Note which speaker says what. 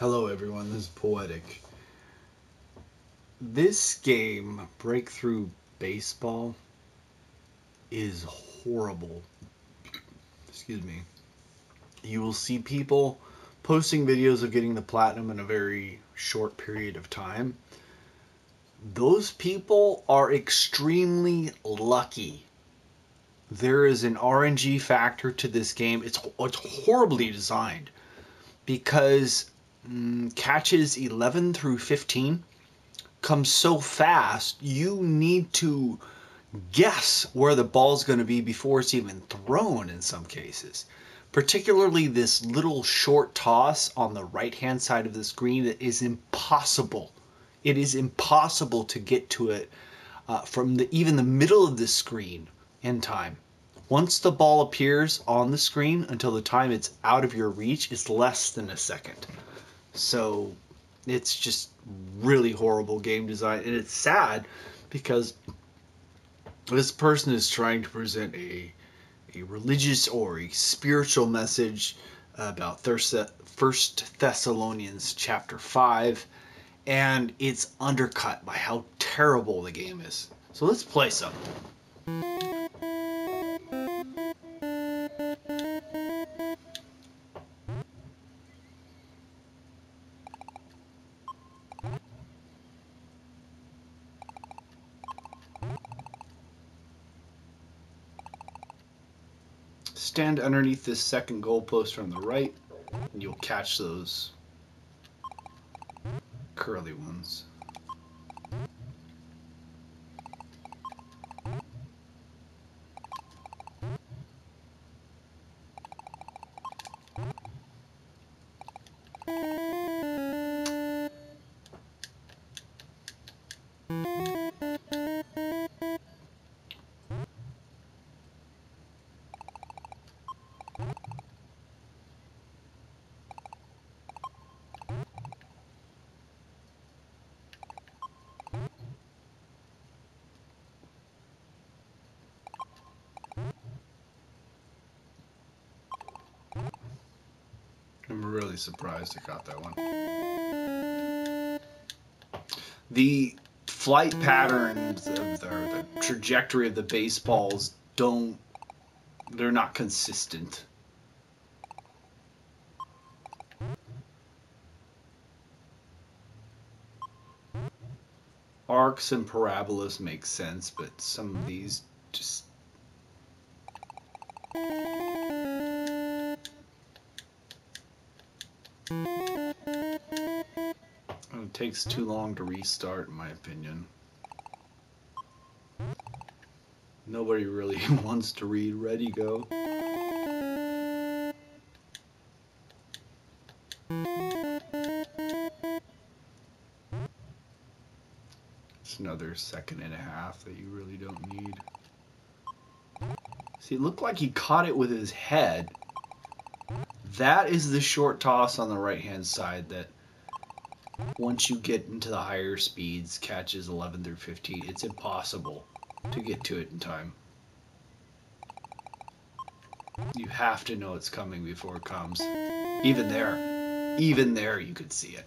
Speaker 1: Hello, everyone. This is Poetic. This game, Breakthrough Baseball, is horrible. Excuse me. You will see people posting videos of getting the platinum in a very short period of time. Those people are extremely lucky. There is an RNG factor to this game. It's it's horribly designed because mm, catches 11 through 15 come so fast, you need to guess where the ball's going to be before it's even thrown in some cases. Particularly this little short toss on the right hand side of the screen that is impossible. It is impossible to get to it uh, from the even the middle of the screen in time. Once the ball appears on the screen until the time it's out of your reach, it's less than a second. So it's just really horrible game design. And it's sad because this person is trying to present a, a religious or a spiritual message about First Thessalonians chapter 5 and it's undercut by how terrible the game is. So let's play some. Stand underneath this second goalpost from the right, and you'll catch those curly ones. I'm really surprised I caught that one. The flight patterns of the, the trajectory of the baseballs don't they're not consistent. Arcs and parabolas make sense, but some of these just takes too long to restart, in my opinion. Nobody really wants to read Ready Go. It's another second and a half that you really don't need. See, it looked like he caught it with his head. That is the short toss on the right hand side that once you get into the higher speeds, catches 11 through 15, it's impossible to get to it in time. You have to know it's coming before it comes. Even there, even there you could see it.